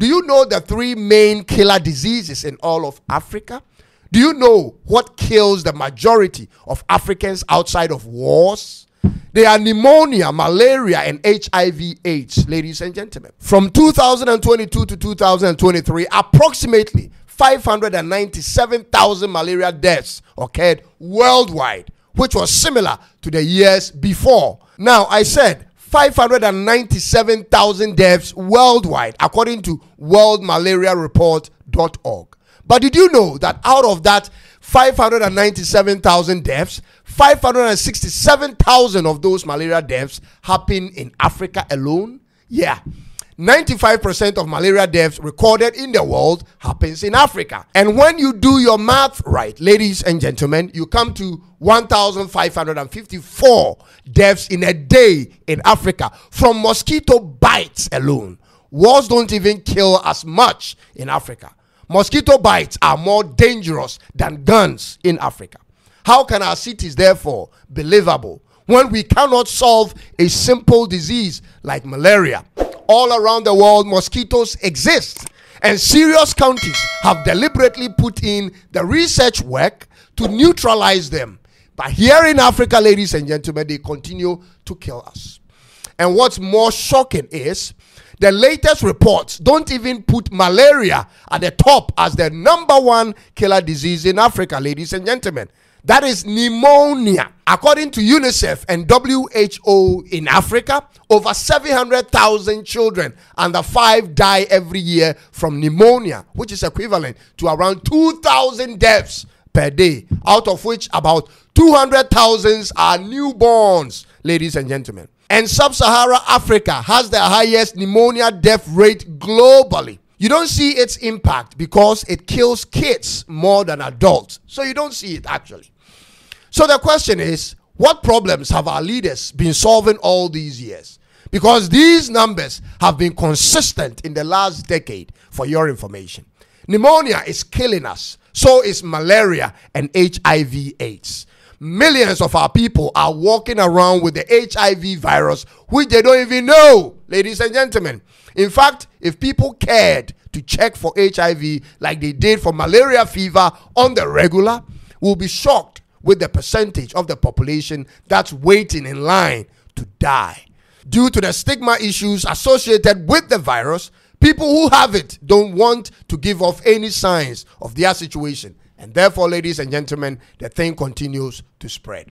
Do you know the three main killer diseases in all of Africa? Do you know what kills the majority of Africans outside of wars? They are pneumonia, malaria, and HIV/AIDS, ladies and gentlemen. From 2022 to 2023, approximately 597,000 malaria deaths occurred worldwide, which was similar to the years before. Now, I said 597,000 deaths worldwide, according to worldmalariareport.org. But did you know that out of that 597,000 deaths, 567,000 of those malaria deaths happen in Africa alone? Yeah. 95% of malaria deaths recorded in the world happens in Africa. And when you do your math right, ladies and gentlemen, you come to 1,554 deaths in a day in Africa from mosquito bites alone. Wars don't even kill as much in Africa. Mosquito bites are more dangerous than guns in Africa. How can our cities, therefore, be livable when we cannot solve a simple disease like malaria? All around the world, mosquitoes exist. And serious countries have deliberately put in the research work to neutralize them. But here in Africa, ladies and gentlemen, they continue to kill us. And what's more shocking is the latest reports don't even put malaria at the top as the number one killer disease in Africa, ladies and gentlemen. That is pneumonia. According to UNICEF and WHO in Africa, over 700,000 children under 5 die every year from pneumonia, which is equivalent to around 2,000 deaths per day, out of which about 200,000 are newborns, ladies and gentlemen. And sub Saharan Africa has the highest pneumonia death rate globally. You don't see its impact because it kills kids more than adults. So you don't see it actually. So the question is what problems have our leaders been solving all these years? Because these numbers have been consistent in the last decade, for your information. Pneumonia is killing us, so is malaria and HIV/AIDS. Millions of our people are walking around with the HIV virus, which they don't even know, ladies and gentlemen. In fact, if people cared to check for HIV like they did for malaria fever on the regular, we'll be shocked with the percentage of the population that's waiting in line to die. Due to the stigma issues associated with the virus, people who have it don't want to give off any signs of their situation. And therefore, ladies and gentlemen, the thing continues to spread.